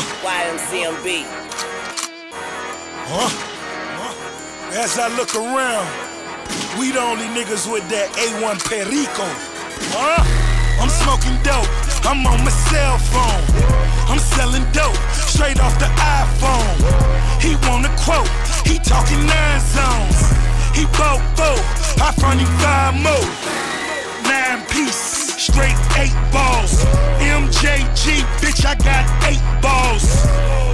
YMCMB. Huh? As I look around, we the only niggas with that A1 Perico. Huh? I'm smoking dope, I'm on my cell phone. I'm selling dope, straight off the iPhone. He want a quote, he talking nine zones. He bought four, I front him five more. Nine piece, straight eight balls. MJG, bitch, I got eight balls.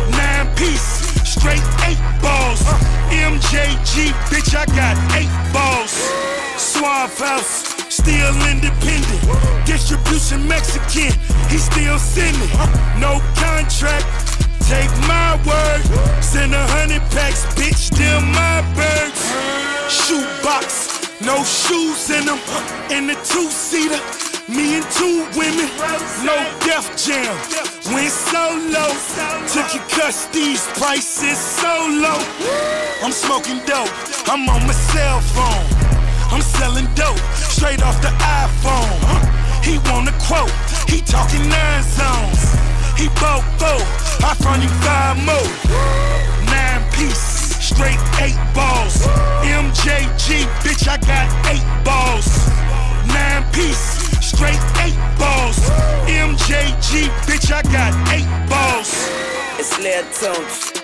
Nine piece, straight eight balls. MJG, bitch, I got eight balls. Suave House, still independent. Distribution Mexican, he still sending. No contract, take my word. Send a hundred packs, bitch, them my birds. Shoebox, no shoes in them. In the two seater, me and two women, no Def Jam. Went solo, took your cuss, these prices so low. I'm smoking dope, I'm on my cell phone. I'm selling dope, straight off the iPhone. He want a quote, he talking nine zones. He bought four, I front him five more. Nine piece, straight eight balls. MJG, bitch, I got eight balls. Nine piece, straight eight balls. MJG, bitch, I got eight balls. It's Lil Tunechi.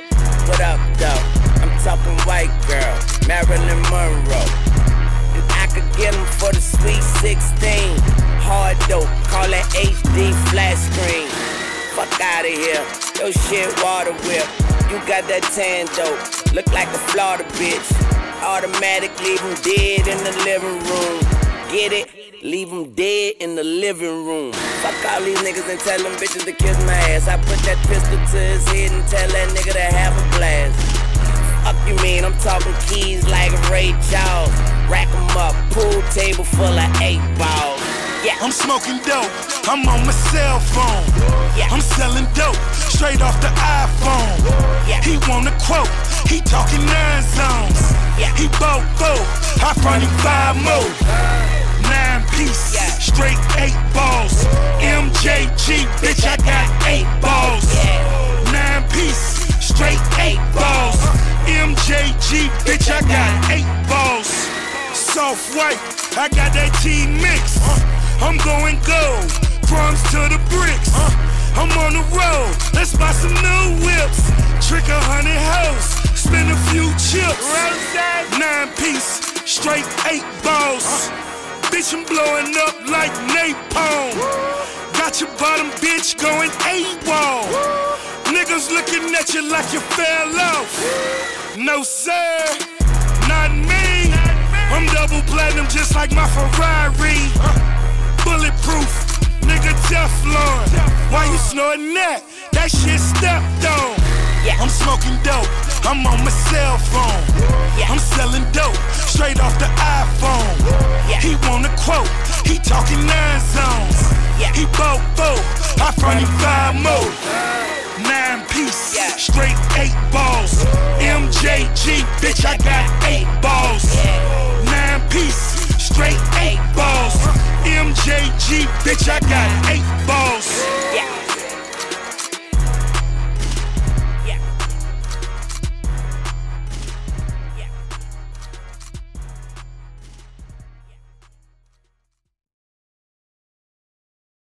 What up, though? I'm talking white girl, Marilyn Monroe. And I could get them for the sweet 16. Hard dope, call it HD flat screen. Fuck out of here. Yo shit water whip. You got that tan dope. Look like a Florida bitch. Automatic leave 'em dead in the living room. Get it? Leave 'em dead in the living room. Fuck all these niggas and tell them bitches to kiss my ass. I put that pistol to his head and tell that nigga to have a blast. Fuck you mean? I'm talking keys like Ray Charles. Rack 'em up, pool table full of eight balls. Yeah. I'm smoking dope, I'm on my cell phone. Yeah. I'm selling dope, straight off the iPhone. Yeah. He want a quote, he talking nine zones. Yeah. He bought four, I front him five more. Piece, straight eight balls. MJG, bitch, I got eight balls. Yeah. Nine piece, straight eight balls. MJG, bitch, I got eight balls. Soft white, I got that T mix. Uh. I'm going gold, crumbs to the bricks. Uh. I'm on the road, let's buy some new whips. Trick a hundred hoes, spend a few chips. Nine piece, straight eight balls. Uh. Bitch, I'm blowing up like napalm. Got your bottom bitch going AWOL. Niggas looking at you like you fell off. No, sir, not me. I'm double platinum just like my Ferrari. Bulletproof, nigga Teflon. Why you snorting that? That shit stepped on. Yeah. I'm smoking dope, I'm on my cell phone. Yeah. I'm selling dope, straight off the iPhone. He want a quote, he talking nine zones. Yeah. He bought four, I front him five more. Nine piece, Yeah. straight eight balls. MJG, bitch, I got eight balls. Nine piece, straight eight balls. MJG, bitch, I got eight balls.